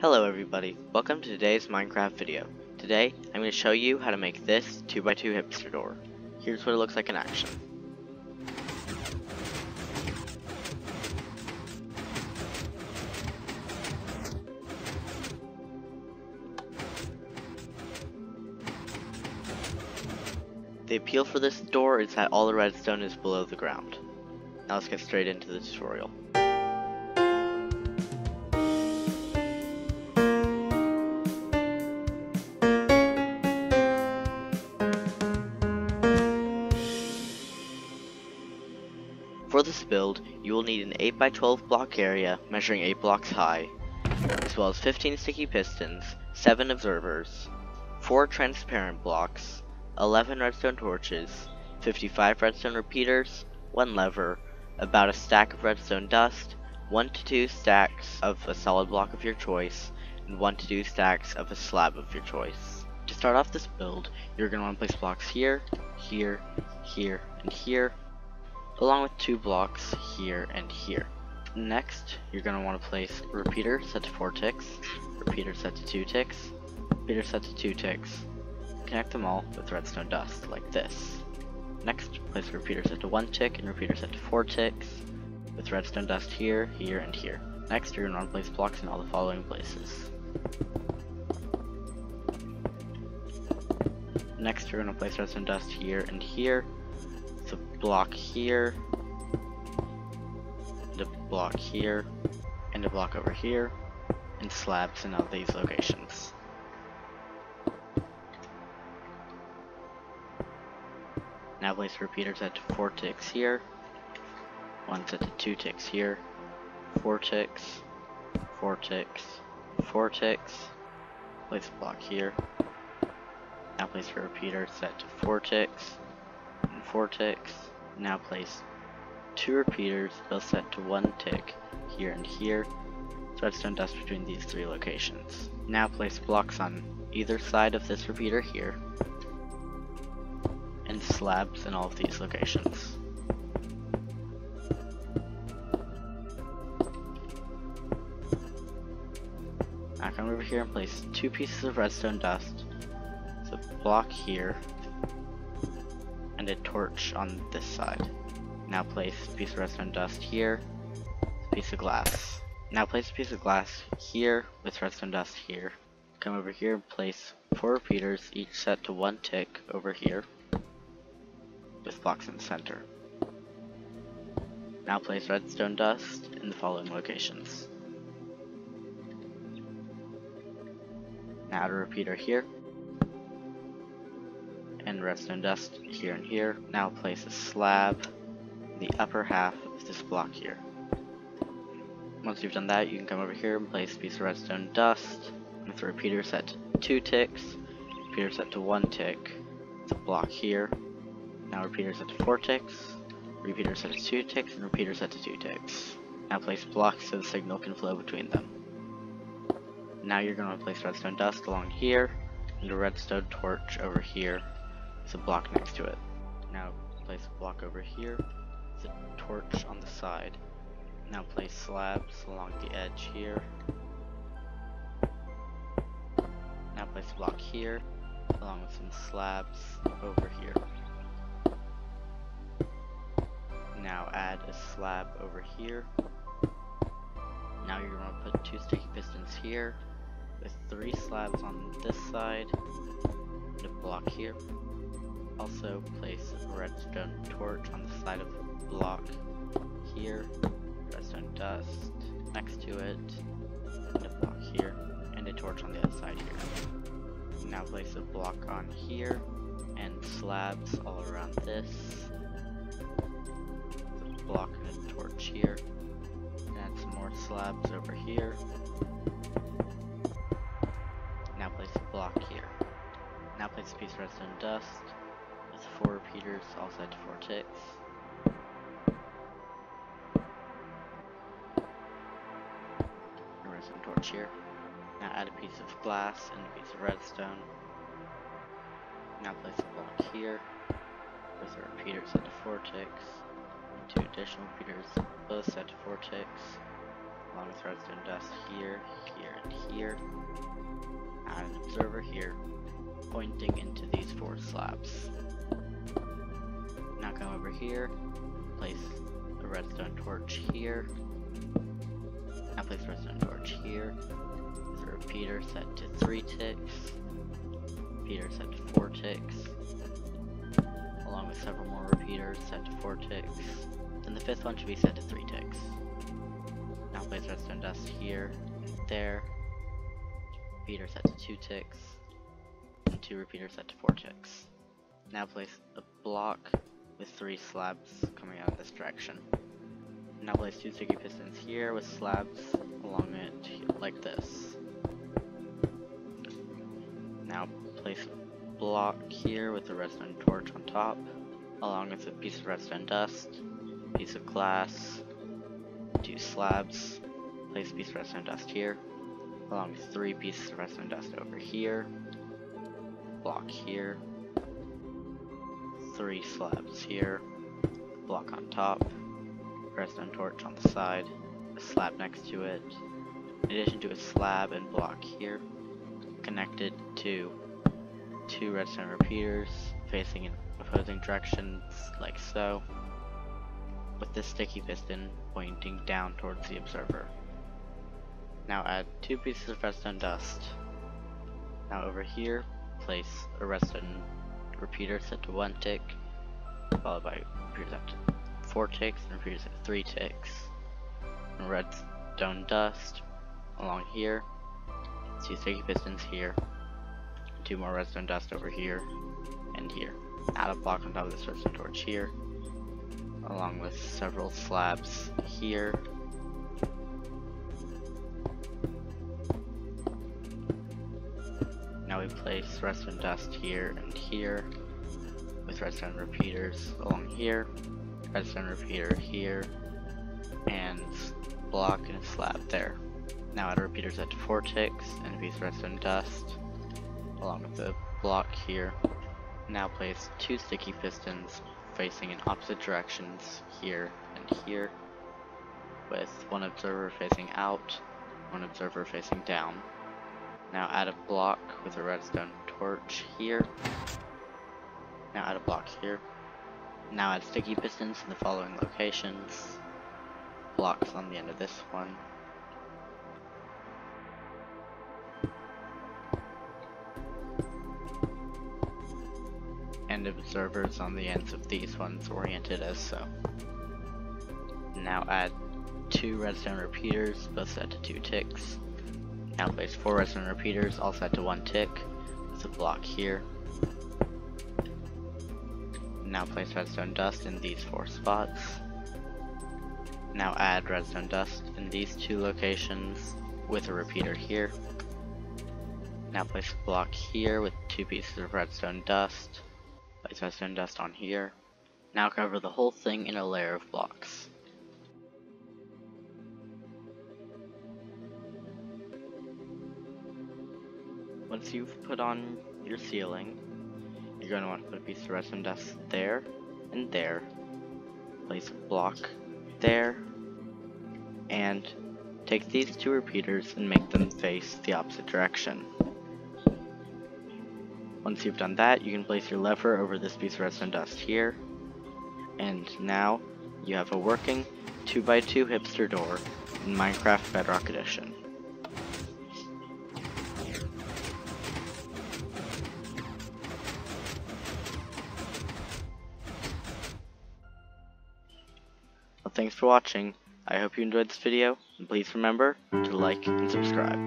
Hello everybody, welcome to today's Minecraft video. Today, I'm going to show you how to make this 2x2 hipster door. Here's what it looks like in action. The appeal for this door is that all the redstone is below the ground. Now let's get straight into the tutorial. This build, you will need an 8x12 block area measuring 8 blocks high, as well as 15 sticky pistons, 7 observers, 4 transparent blocks, 11 redstone torches, 55 redstone repeaters, 1 lever, about a stack of redstone dust, 1 to 2 stacks of a solid block of your choice, and 1 to 2 stacks of a slab of your choice. To start off this build, you're going to want to place blocks here, here, here, and here, along with two blocks here and here. Next, you're going to want to place repeater set to 4 ticks, repeater set to 2 ticks, repeater set to 2 ticks. Connect them all with redstone dust, like this. Next, place repeater set to 1 tick and repeater set to 4 ticks, with redstone dust here, here, and here. Next, you're going to want to place blocks in all the following places. Next, you're going to place redstone dust here and here, block here, the block here, and a block over here, and slabs in all these locations. Now place repeater set to 4 ticks here, 1 set to 2 ticks here, 4 ticks, 4 ticks, 4 ticks, place a block here, now place a repeater set to 4 ticks, and 4 ticks. Now place two repeaters, both set to 1 tick, here and here, redstone dust between these three locations. Now place blocks on either side of this repeater here, and slabs in all of these locations. Now come over here and place two pieces of redstone dust, so block here, and a torch on this side. Now place a piece of redstone dust here, a piece of glass. Now place a piece of glass here with redstone dust here. Come over here and place four repeaters, each set to one tick over here, with blocks in the center. Now place redstone dust in the following locations. Now add a repeater here, redstone dust here and here. Now place a slab in the upper half of this block here. Once you've done that, you can come over here and place a piece of redstone dust with a repeater set to 2 ticks, repeater set to 1 tick, a block here. Now repeater set to 4 ticks, repeater set to 2 ticks, and repeater set to 2 ticks. Now place blocks so the signal can flow between them. Now you're going to place redstone dust along here, and a redstone torch over here with a block next to it. Now place a block over here with a torch on the side. Now place slabs along the edge here. Now place a block here, along with some slabs over here. Now add a slab over here. Now you're going to put two sticky pistons here, with three slabs on this side, and a block here. Also place a redstone torch on the side of the block here, redstone dust next to it, and a block here, and a torch on the other side here. Now place a block on here, and slabs all around this, block and a torch here, add some more slabs over here, now place a block here. Now place a piece of redstone dust, four repeaters all set to four ticks. Redstone torch here. Now add a piece of glass and a piece of redstone. Now place a block here with a repeater set to four ticks. And two additional repeaters both set to four ticks. along with redstone dust here, here, and here. Add an observer here, pointing into these four slabs. Come over here, place a redstone torch here. Now place redstone torch here. A repeater set to 3 ticks. Repeater set to 4 ticks. Along with several more repeaters set to 4 ticks. Then the fifth one should be set to 3 ticks. Now place redstone dust here, there. Repeater set to 2 ticks. And 2 repeaters set to 4 ticks. Now place a block with 3 slabs coming out this direction. Now place 2 sticky pistons here with slabs along it like this. Now place a block here with a redstone torch on top, along with a piece of redstone dust, piece of glass, two slabs, place a piece of redstone dust here, along with three pieces of redstone dust over here, block here, three slabs here, block on top, redstone torch on the side, a slab next to it, in addition to a slab and block here, connected to two redstone repeaters facing in opposing directions like so, with the sticky piston pointing down towards the observer. Now add two pieces of redstone dust. Now over here, place a redstone repeater set to one tick, followed by repeaters set to four ticks, and repeaters to three ticks. And redstone dust along here, two sticky pistons here, two more redstone dust over here, and here. Add a block on top of this redstone torch here, along with several slabs here. Place redstone dust here and here, with redstone repeaters along here, redstone repeater here, and block and slab there. Now add a repeater set to 4 ticks and a piece of redstone dust, along with the block here. Now place two sticky pistons facing in opposite directions here and here, with one observer facing out, one observer facing down. Now add a block with a redstone torch here. Now add a block here. Now add sticky pistons in the following locations. Blocks on the end of this one. And observers on the ends of these ones oriented as so. Now add two redstone repeaters, both set to two ticks. Now place four redstone repeaters, all set to one tick, with a block here. Now place redstone dust in these four spots. Now add redstone dust in these two locations with a repeater here. Now place a block here with two pieces of redstone dust. Place redstone dust on here. Now cover the whole thing in a layer of blocks. Once you've put on your ceiling, you're going to want to put a piece of redstone dust there and there. Place a block there. And take these two repeaters and make them face the opposite direction. Once you've done that, you can place your lever over this piece of redstone dust here. And now you have a working 2x2 hipster door in Minecraft Bedrock Edition. For watching. I hope you enjoyed this video, and please remember to like and subscribe.